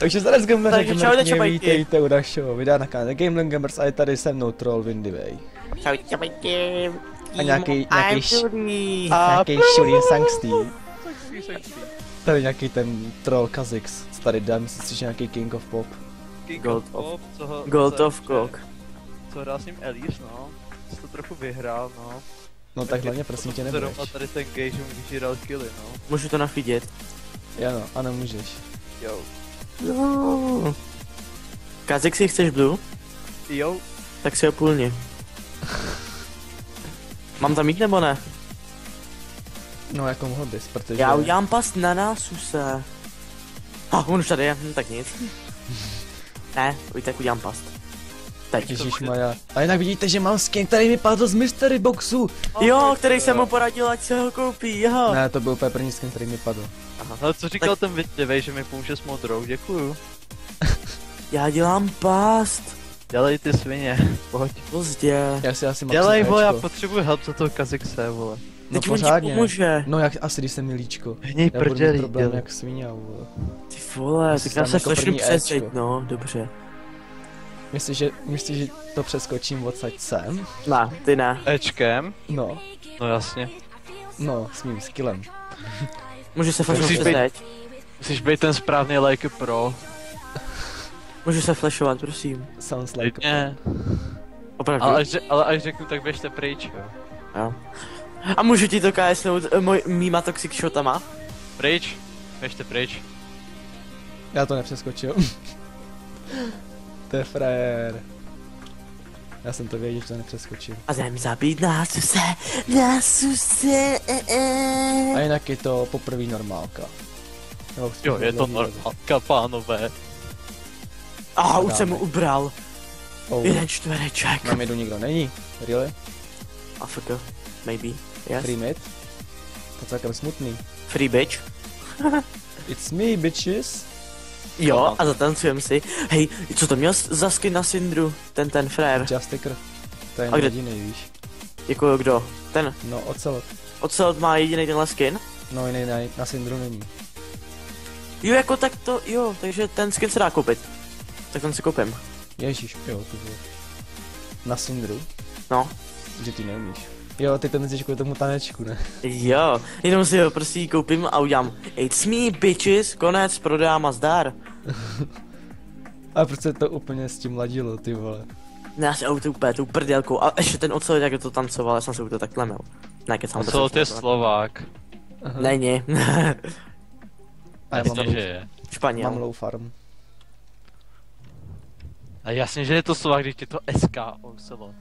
Takže za dneska Takže řekneme, čau, vítejte u našeho videa na kanále Game Gamers a je tady se mnou troll Windyway. Čau, čabajky. A nějaký- nějaký š-. Nějaký Shuri Sangstý. Tady nějaký ten troll Kazix, co tady dá, myslím si, že nějaký King of Pop. King Gold of Pop, co ho, Gold co of Cock. Co hrál s ním Elise, no. Jsi to trochu vyhrál, no. No tak hlavně prosím tě nebudeš. A tady ten gay, že mu vyžíral killy, no. Můžu to nafídět. Ano, ano můžeš. Jo. Jo. Kazik si chceš blue? Jo, Tak si ho půlně. Mám tam jít nebo ne? No jako mohl bys, protože... Já udělám past na násuse. A on už tady je, hm, tak nic. ne, uj, tak udělám past. Teď. Ježišmaja. A jinak vidíte, že mám skin, který mi padl z mystery boxu. Jo, který jsem mu poradil, ať se ho koupí, jo. Ne, to byl úplně první skin, který mi padl. ale co říkal ten Vitlivej, že mi pomůže s modrou, děkuju. Já dělám past. Dělej ty svině, pojď. Pozdě. Já si asi mám Dělej, vole, já potřebuji help za toho Kazikse, vole. No Teď pořádně. pomůže. No jak asi, když jsem milíčko. Hněj Já budu mít prdělí, problém dělej. jak svině, vole. Ty vole, tak já se jako flashnu první přes Ečko. no, dobře. Myslíš, že, myslíš, že to přeskočím odsaď sem? Ne, ty ne. Ečkem? No, No jasně. no, s mým skillem. Můžu se Musíš přes být- teď. Musíš být ten správný like pro. Můžu se flashovat, prosím. Sounds like... Ne. Opravdu? Ale až, ale až řeknu, tak běžte pryč, jo. Jo. A můžu ti to KSnout uh, moj, mýma toxic shotama? Pryč, běžte pryč. Já to nepřeskočil. to je frajer. Já jsem to věděl, že to nepřeskočil. A jdem zabít násuse, násuse, e, e. A jinak je to poprvé normálka. Nebo Jo, je to normálka, pánové. A už jsem mu ubral. Oh, Jeden čtvereček. na midu nikdo není. Really? A fuck, maybe. Yes. Free mid? To je celkem smutný. Free bitch. It's me, bitches. Jo, a zatancujem si. Hej, co to měl za skin na Syndru? Ten, ten frér. Justicker. To je jediný, víš. Jako kdo? Ten. No, ocelot. Ocelot má jediný tenhle skin? No, jiný na, na Syndru není. Jo, jako tak to, jo, takže ten skin se dá koupit. Tak ten si koupím. Ježíš, jo, to bylo. Na Syndru? No. Že ty neumíš. Jo, ty to myslíš kvůli tomu tanečku, ne? Jo, jenom si ho prostě koupím a udělám It's me bitches, konec, prodám a zdar. A proč se to úplně s tím ladilo, ty vole? Ne, já si auto úplně tou prdělkou a ještě ten ocelot, jak to tancoval, já jsem si to tak lemel. Ne, kecám, to Co jsem ty si- Slovák? Aha. Není. A já mám, Jasně, že je. mám Španěl. low farm. A jasně, že je to Slovák, když je to SK Ocelot.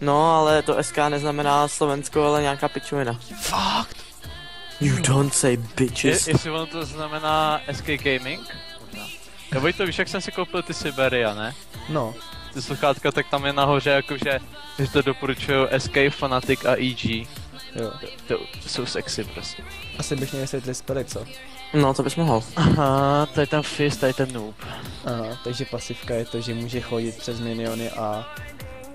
No, ale to SK neznamená Slovensko, ale nějaká pičovina. Fakt? You don't say Je, bitches. jestli ono to znamená SK Gaming? Možná. Nebo to víš, jak jsem si koupil ty Siberia, ne? No, Ty sluchátka, tak tam je nahoře jakože, že to doporučuju SK Fanatic a EG. jo. To, to jsou sexy prostě. Asi bych měl vysvětlit spely, co? No, to bys mohl. Aha, tady ten fist, tady ten noob. Aha, takže pasivka je to, že může chodit přes miniony a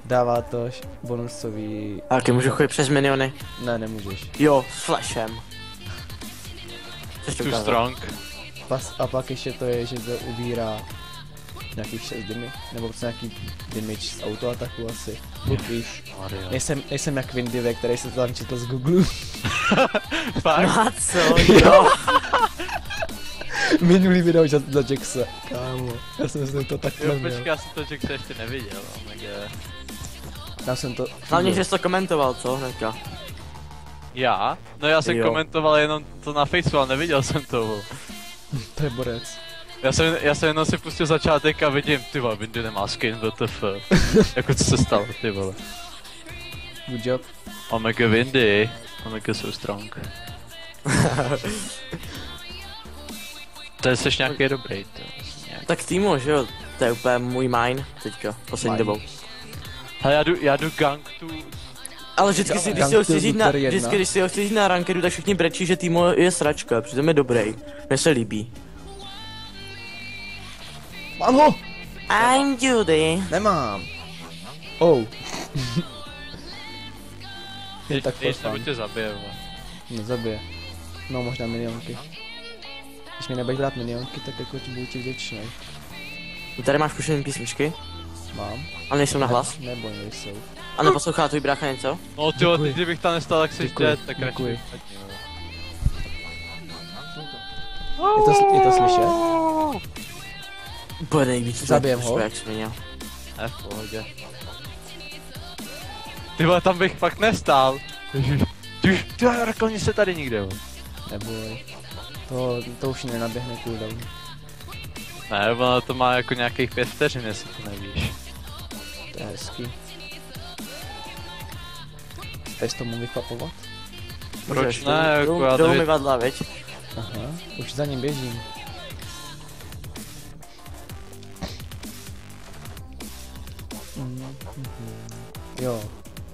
dává to š- bonusový... A taky můžu chodit přes miniony. Ne, nemůžeš. Jo, s flashem. To Too strong. Pas, a pak ještě to je, že to ubírá nějakých 6 dymy, nebo prostě nějaký damage z autoataku asi. Bůh víš. Nejsem, nejsem jak Windy, který se to tam četl z Google. Fakt? No a co, jo. Minulý video za, za Jacksa. Kámo, já jsem si to tak Jo, neměl. počkej, já jsem to Jacksa ještě neviděl, oh my god. Já jsem to... Hlavně, že jsi to komentoval, co hnedka. Já? No já jsem Jo. komentoval jenom to na Facebooku, ale neviděl jsem to. To je borec. Já jsem, já jsem jenom si pustil začátek a vidím, ty vole, Windy nemá skin, WTF. jako co se stalo, ty vole. Good job. Omega Windy, Omega so strong. to je jsi nějaký dobrý, to je nějak. Tak týmu, že jo, to je úplně můj mine teďka, poslední dobou. Hele, já jdu, já jdu gang tu, Ale vždycky, si, když si ho chci říct na, vždycky, když si ho chci říct na rankedu, tak všichni brečí, že týmu je sračka, přitom je dobrý. Mně se líbí. Mám ho! I'm Judy. Nemám. Oh. Jen tak for nebo tě zabije. Nezabije. No možná milionky. Když mi nebudeš brát minionky, tak jako ti budu ti vděčný. Tady máš pušený písničky, Mám. ale nejsou na hlas. Ne, nebo nejsou. A neposlouchá tvůj brácha něco? No ty teď kdybych tam nestal, tak jsi dead, tak radši. Je to, je to slyšet? Úplně nejvíc. Zabijem ho. Jak svině. Ne, v pohodě. Ty vole, tam bych fakt nestál. Ježiš. Ty už, ty se tady nikde. Neboj. To, to už nenaběhne cooldown. Ne, ono to má jako nějakých pět vteřin, jestli to nevíš. To je hezký. Chceš tomu vyklapovat? Proč Můžeš, ne, jako já to mi vadla, viď? Aha, už za ním běžím. Mhm, mhm. Jo,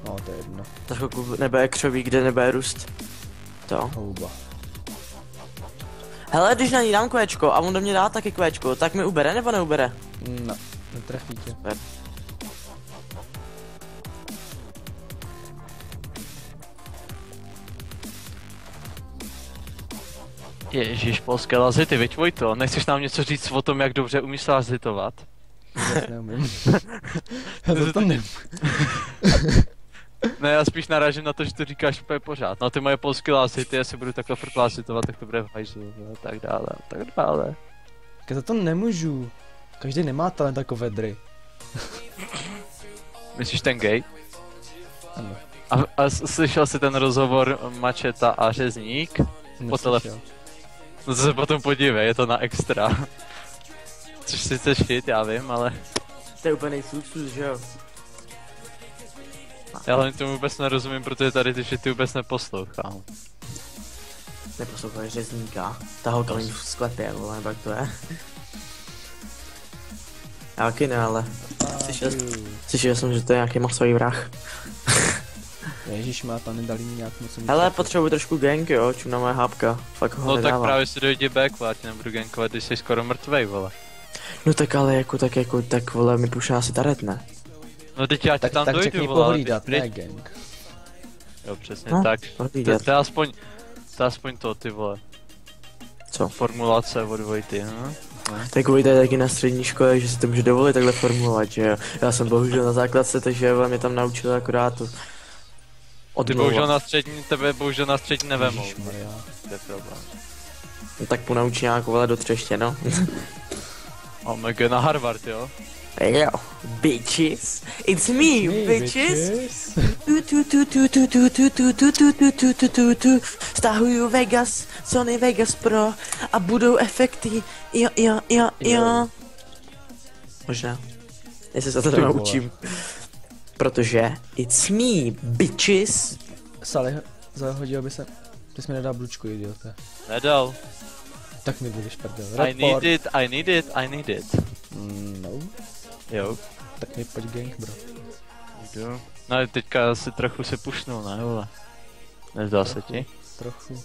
no to je jedno. Za chvilku nebe je křoví, kde nebe je růst. To. Houba. Hele, když na ní dám kvéčko a on do mě dá taky kvéčko, tak mi ubere nebo neubere? No, netrefí tě. Ježíš, polské lazity, viď Vojto, nechceš nám něco říct o tom, jak dobře umíš lazitovat? Vůbec neumím. Já to tam nevím. Ne, já spíš narážím na to, že to říkáš úplně pořád. No ty moje polské lazity, jestli budu takhle furt lazitovat, tak to bude v hajzlu, no, a tak dále, a tak dále. Já za to nemůžu. Každý nemá talent jako vedry. Myslíš ten gay? Ano. A, a slyšel jsi ten rozhovor Mačeta a Řezník? neslyšel. telef- No to se potom podívej, je to na extra. Což sice shit, já vím, ale To je úplně nejslucus, že jo? já hlavně tomu vůbec nerozumím, protože tady ty shity vůbec neposlouchám. Neposloucháš řezníka. Ta holka není v sklepě, vole, nebo jak to je? Já taky ne, ale Slyšel slyšel jsem, že to je nějaký masový vrah. Ježíš má tam nedali mi nějak moc. Hele, potřebuji trošku gang, jo, čum na moje hápka. Fakt ho No tak nedávám. právě si dojde back, vole, já nebudu gankovat, když jsi skoro mrtvej, vole. No tak ale jako, tak jako, tak vole, mi pušá asi taret, ne? No teď já ti Tak, tam tak dojdu, řekni vole, ale pohlídat, ty ne gang. Jo, přesně No, tak. To, Pohlídat. to je aspoň, to je aspoň to, ty vole. Co? Formulace od Vojty, no. Tak kvůli tady taky na střední škole, že si to může dovolit takhle formulovat, že jo. Já jsem bohužel na základce, takže vole, mě tam naučil akorát to ty bohužel na střední, tebe bohužel na střední nevemou. To je problém. No tak ponaučí nějakou vole do třeště, no. Omega na Harvard, jo? Jo, bitches, it's me, it's me bitches. bitches. Stahuju Vegas, Sony Vegas Pro a budou efekty, jo, jo, jo, jo. Možná. Jestli se to naučím. Protože it's me, bitches. Sali, zahodil by se. Ty jsi mi nedal blučku, idiote. Nedal. Tak mi budeš prdel. I need it, I need it, I need it. Mm, no, Jo. tak mi pojď gang, bro. Jdu. No ale teďka si trochu se pušnul, ne vole. Nezdá se ti? Trochu.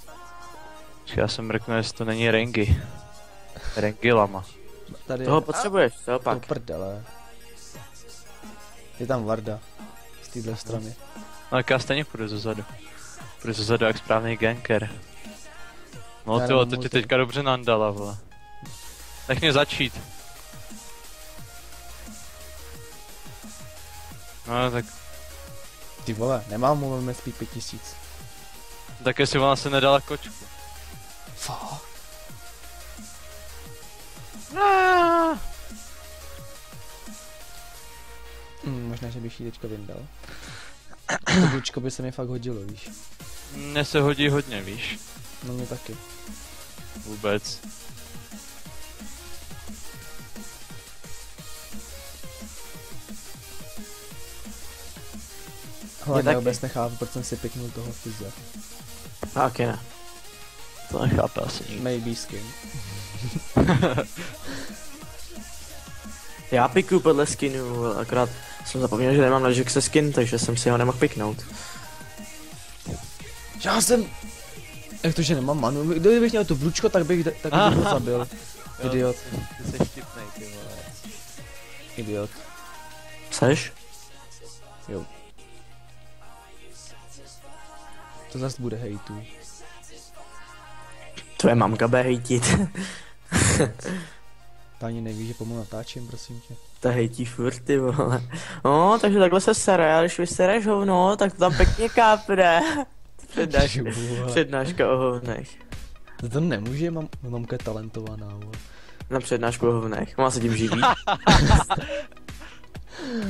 Počkej, Já jsem mrknu, jestli to není Rengi. Rengi lama. Tady Toho je... potřebuješ, co Do pak? prdele. Je tam Varda. Téhle strany. No tak já stejně půjdu zezadu. Půjdu zezadu jak správný ganker. No ty to tě teďka dobře nandala, vole. Nech mě začít. No tak, Ty vole, nemám mu MSP 5000. tak jestli ona se nedala kočku. Fuck. Mm, možná, že bych jí teďka vyndal. To by se mi fakt hodilo, víš. Mně se hodí hodně, víš. No mě taky. Vůbec. Hlavně taky. vůbec nechápu, proč jsem si piknul toho fyze. Taky ne. To nechápe asi nikdo. Maybe skin. Já pikuju podle skinu, akorát jsem zapomněl, že nemám na Jaxe skin, takže jsem si ho nemohl piknout. Já jsem... Jak to, že nemám manu? Kdybych měl tu blučko, tak bych, tak bych ho zabil. Idiot. Ty jsi štipnej, ty vole. Idiot. Seš? Jo. To zase bude hejtu. Tvoje mamka bude hejtit. Pani neví, že pomalu natáčím, prosím tě. Ta hejtí furt, ty vole. No, takže takhle se sere, a když vysereš hovno, tak to tam pěkně kápne. Přednáš, přednáška o hovnech. To, to nemůže, mám, mamka je talentovaná, vole. Na přednášku o hovnech. Má se tím živí.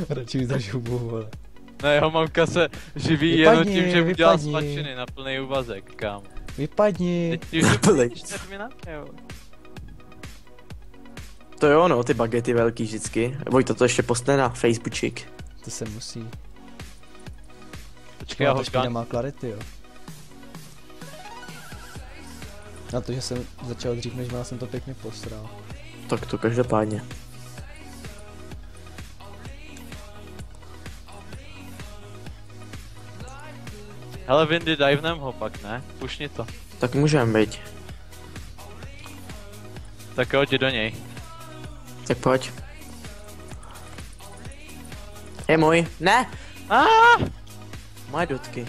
Radši mi zaž hubu, vole. No jeho mamka se živí Vypadni, jenom tím, že udělá svačiny na plný úvazek, kam. Vypadni. Teď už to jo. To jo, no, ty bagety velký vždycky. Vojto to ještě postne na Facebookčik. To se musí. Počkej, já ho nemá clarity, jo. Na to, že jsem začal dřív, než má jsem to pěkně posral. Tak to každopádně. Hele, Windy, divnem ho pak, ne? Pušni to. Tak můžem být. Tak jo, jdi do něj. Tak pojď. Je můj. Ne! Ah! Moje dotky.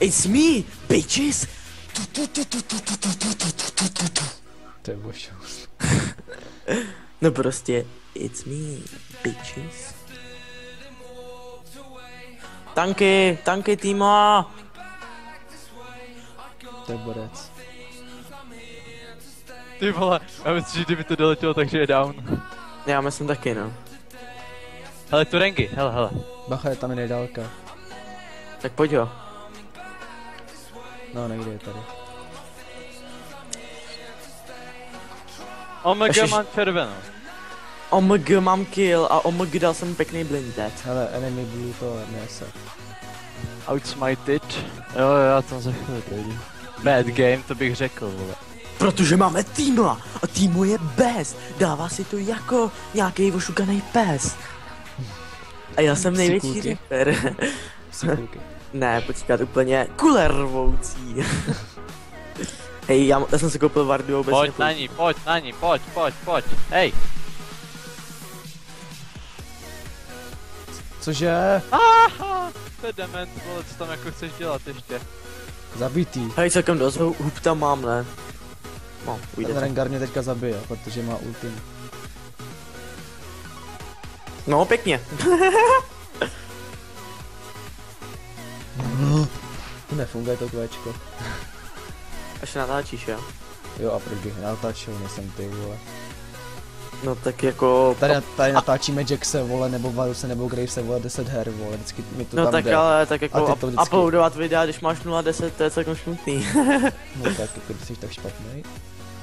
It's me, bitches! Tu tu tu tu tu tu tu tu tu tu tu tu tu To je bošous. no prostě, it's me, bitches. Tanky, tanky, Timo! To je borec. Ty vole, já myslím, že kdyby to doletělo, takže je down. Já myslím taky, no. Hele, tu rengy, hele, hele. Bacha, je tam je nedálka. Tak pojď ho. No, někde je tady. Omega Ještě- mám červenou. OMG mám kill a OMG dal jsem pěkný blindet. Hele, enemy blue to nese. Outsmited. Jo, jo, já tam za chvíli dojdu. Bad game, to bych řekl, vole. Protože máme týma a týmu je bez. Dává si to jako nějaký ošukaný pes. A já jsem největší reper. Ne, počkat, úplně kulervoucí. Hej, já, já jsem si koupil Vardu obecně. Pojď na ní, pojď na ní, pojď, pojď, pojď. Hej. Cože? Aha, to je dement, vole, co tam jako chceš dělat ještě. Zabitý. Hej, celkem dost hu- hub tam mám, ne? No, ujde Ten. Rengar mě teďka zabije, protože má ultim. No, pěkně. To nefunguje to kvečko. Až natáčíš, jo? Jo a proč bych natáčel, nejsem ty vole. No tak jako... Tady, tady natáčíme Jackse vole, nebo Varuse, nebo Gravese vole 10 her vole, vždycky mi to No tam tak jde. ale, tak jako A up, vždycky- uploadovat videa, když máš 0.10, to je celkem smutný. No tak jako jsi tak špatný.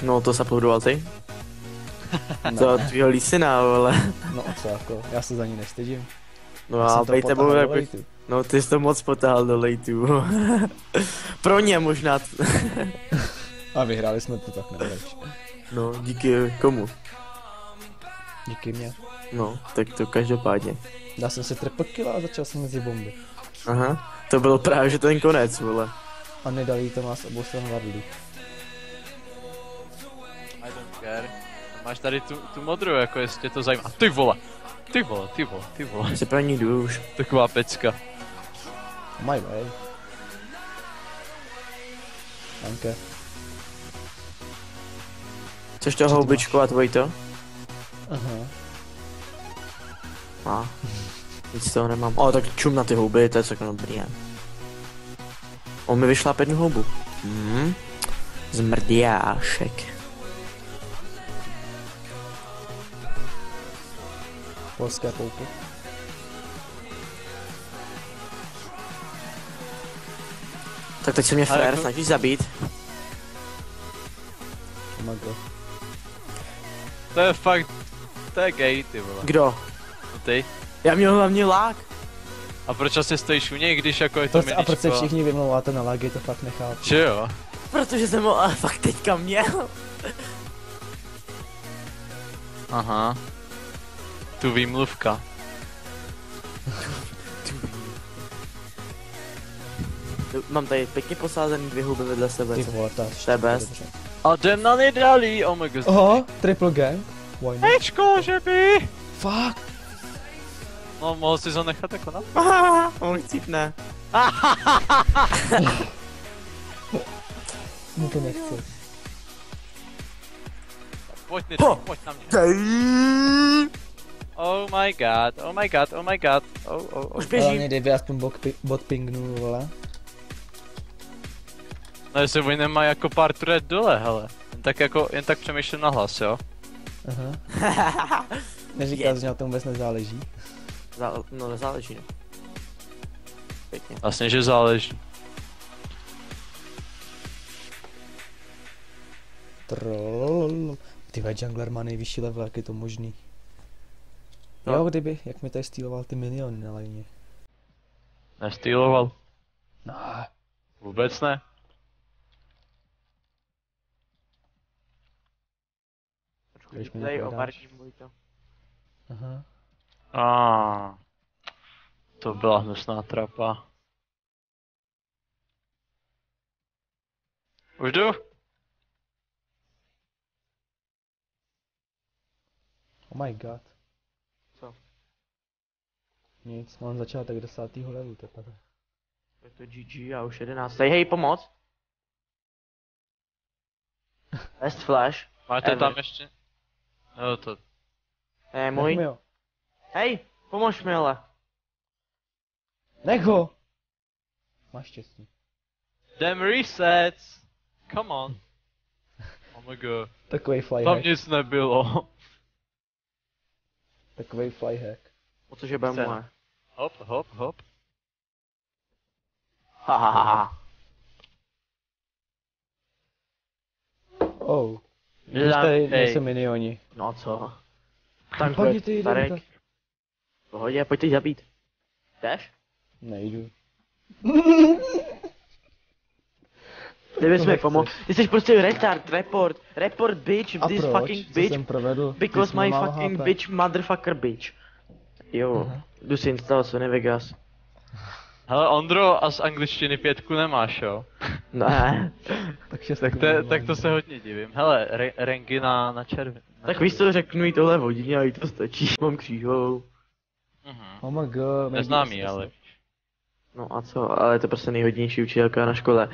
No, to jsi uploadoval ty? To tvýho lísina, vole. No a co jako, já se za ní nestydím. No Já a bej tebou, jako, lejtu. no ty jsi to moc potáhl do lejtu. Pro ně možná. A vyhráli jsme to tak nejlepší. no, díky komu? Díky mě. No, tak to každopádně. Dal jsem si triple kill a začal jsem mezi bomby. Aha, to byl právě že ten konec, vole. A nedali to má s obou stran Don't care. Máš tady tu, tu modrou, jako jestli tě to zajímá. Ty vole, ty vole, ty vole, ty vole. Se pro ní jdu už. Taková pecka. My way. Danke. Chceš to houbičku a tvoj to? Aha. A. Nic z toho nemám. O, tak čum na ty houby, to je celkem dobrý, ne? On mi vyšla jednu houbu. Hmm. Zmrdiášek. Polské pouky. Tak teď se mě frér jako- snaží zabít. Oh god. To je fakt, to je gay, ty vole. Kdo? No ty. Já měl hlavně lák. A proč asi stojíš u něj, když jako je to Proč, a proč se všichni vymlouváte na lagy, to fakt nechápu. Že jo? Protože jsem ho ale fakt teďka měl. Aha. Tu výmluvka. Mám tady pěkně posázený dvě houby vedle sebe. Ty vole, To je best. A jdem na nedalí, oh my god. Oho, triple gang. Why not? Ečko, že by? Fuck. No, mohl si ho nechat jako na... On chcípne. No to nechci. Pojď, Nid, Ho! pojď na mě. Oh my god, oh my god, oh my god. Oh, oh, oh. Už Ale běžím. mě kdyby aspoň bot, bot pingnul, vole. No jestli oni nemají jako pár turet dole, hele. Jen tak jako, jen tak přemýšlím na hlas, jo. Aha. Neříká, že na tom vůbec nezáleží. Zá- no nezáleží, no. Pěkně. Vlastně, že záleží. Trollolol. Ty jungler má nejvyšší level, jak je to možný. No. Jo, kdyby, jak mi tady stýloval ty miliony na lajně. Nestýloval. No, Vůbec ne. Když mi obarčí můj to. aha. A to byla hnusná trapa. Už jdu? Oh my god. Nic, mám začátek desátýho levelu teprve. Je to GG a už 11. Hej, pomoc. Best flash. Máte Ever. tam ještě? Jo, to... Nech můj. Hej, pomož mi ale. Nech ho! Máš štěstí. Damn resets! Come on. Oh my god. Takovej fly Tam hack. nic nebylo. Takovej fly hack. O cože moje. Hop, hop, hop. Ha, ha, ha, ha. Oh. Že tady nejsou minioni. No co? Tam Pojď ty, jde Tarek. to. V Pohodě, pojď teď zabít. Jdeš? Nejdu. Kdyby To mi pomohl. Ty jsi prostě retard, report, report bitch, A this proč? fucking Co bitch, jsem provedl? because Ty my fucking HP. bitch, motherfucker bitch. Jo, Aha. Jdu si instalovat Sony Vegas. Hele, Ondro, a z angličtiny pětku nemáš, jo? Ne. Tak, šest Tak to, tak to se hodně divím. Hele, re, rengy na, na červen. na Tak víš co, řeknu jí tohle v hodině a jí to stačí. Mám křížovou. Mhm. Oh my god. maybe Neznám it's- jí, ale. No a co, ale je to prostě nejhodnější učitelka na škole.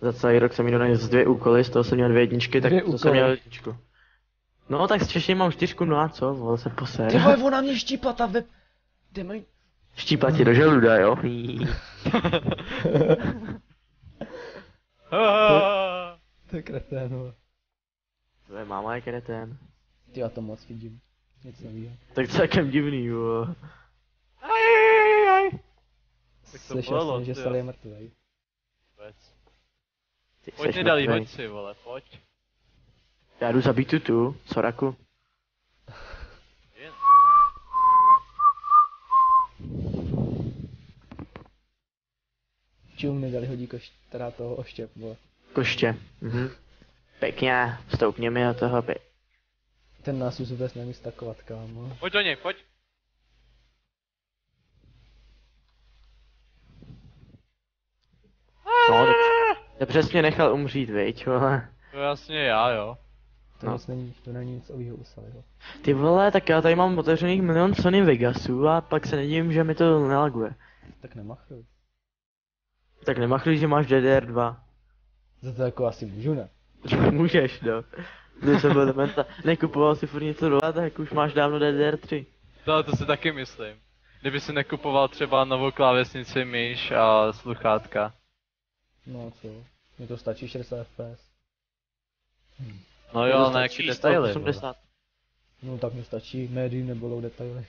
Za celý rok jsem jí donesl dvě úkoly, z toho jsem měl dvě jedničky, tak Dvě to jsem úkoly? měl jedničku. No tak z češtiny mám čtyřku, no a co, vole se poser. Ty vole, ona mě štípla ta web. Ty mají... Štípla ti do žaluda, jo? To je kretén, vole. Tvoje máma je kretén. Ty já to moc vidím. Nic neví. Tak celkem divný, jo. Aj, aj, aj, aj. Tak to Slyšel bolelo, jsem, že Sally je mrtvej. Vůbec. Ty Pojď mrtvej. hoď si, vole, pojď. Já jdu zabít tu tu, Soraku. Čum mi dali hodí koš, teda toho oštěp, vole. Koště. Mhm. Pěkně, stoupně mi do toho pě... Ten nás už vůbec nemí stakovat, kámo. Pojď do něj, pojď. No, dobře. Jsi mě nechal umřít, viď, vole. To je jasně já, jo. To No. nic není, to není nic o výhodu Sallyho. Ty vole, tak já tady mám otevřených milion Sony Vegasů a pak se nedivím, že mi to nelaguje. Tak nemachruj. Tak nemachli, že máš DDR2. Za to jako asi můžu, ne? Můžeš, no. Když jsem byl dementa, nekupoval si furt něco dole, tak už máš dávno DDR3. To, to si taky myslím. Kdyby si nekupoval třeba novou klávesnici, myš a sluchátka. No co? Mně to stačí 60 fps. No jo, ale na jaký detaily. vole. 80. No tak mi stačí medium nebo low detaily.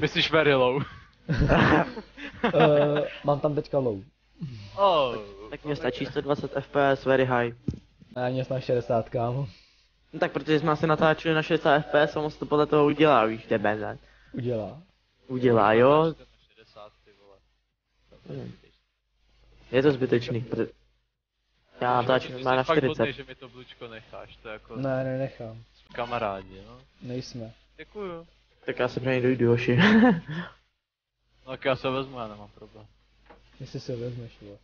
Myslíš very low. Uh, mám tam teďka low. Oh. Tak mě stačí 120 fps, very high. A já mě snad 60, kámo. No tak protože jsme asi natáčeli na 60 fps a moc to podle toho udělá, víš, debele. Udělá. Udělá, jo? 60, ty vole. Je to zbytečný, protože... Já natáčím má na fakt 40. hodnej, že mi to blučko necháš, to jako Ne, ne, nechám. kamarádi, no. Nejsme. Děkuju. Tak já se pro něj dojdu, hoši. No tak já se vezmu, já nemám problém. Jestli ho vezmeš, vole.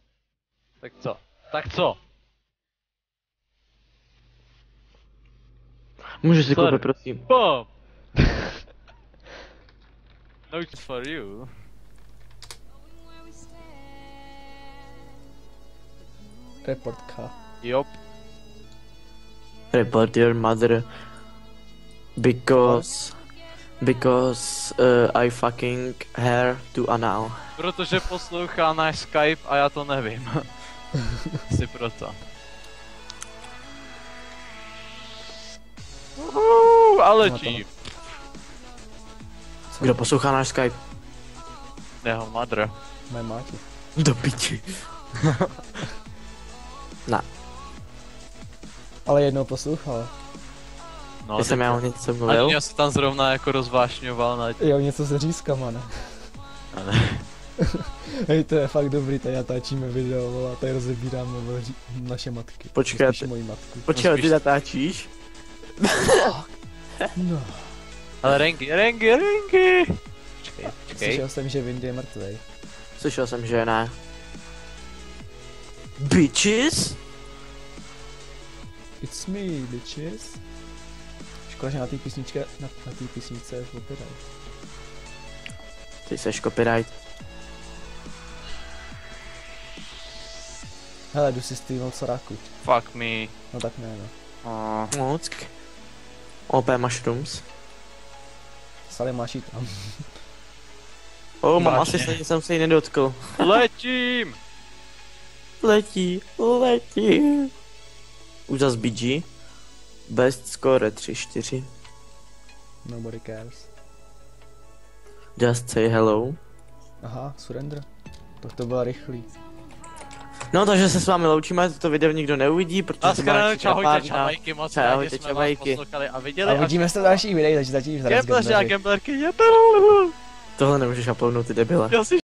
Tak co? Tak co? Můžu si koupit, prosím. Boom! no it's for you. Reportka. Jop. Report your mother. Because... Because uh, I fucking her to anal. Protože poslouchá náš Skype a já to nevím. Asi proto. Uhu, ale No to- Jeep, Kdo poslouchá náš Skype? jeho mother. Moje máti. Do piči. Ale jednou poslouchal. No, Já jsem já o něco Ani mluvil. já se tam zrovna jako rozvášňoval na Jo, něco se řízkama, ne? Hej, to je fakt dobrý, tady natáčíme video, vole, a tady rozebíráme vole, ří- naše matky. Počkej, ty- moji matku. Počkej, spíš- ty natáčíš? No. Ale Rengi, Rengi, Rengi! Počkej, počkej. Slyšel jsem, že Windy je mrtvej. Slyšel jsem, že ne. Bitches? It's me, bitches. Škoda, že na té písničce, na, na té písničce je copyright. Ty seš copyright. Hele, jdu si streamout Soraku. Fuck me. No tak ne, no. Oh. Mock. OP mushrooms. Sali máš jít tam. Oh, mám asi se jsem se jí nedotkl. Letím! Letí, letí. Už zas BG. Best score 3-4. Nobody cares. Just say hello. Aha, surrender. Tak to bylo rychlý. No takže se s vámi loučíme, toto video nikdo neuvidí, protože A to má čahojte čavajky, moc Čahojte, čavajky. a viděli. A uvidíme se v dalších videích, takže zatím Gambleři a gamblerky, Tohle nemůžeš uploadnout, ty debile.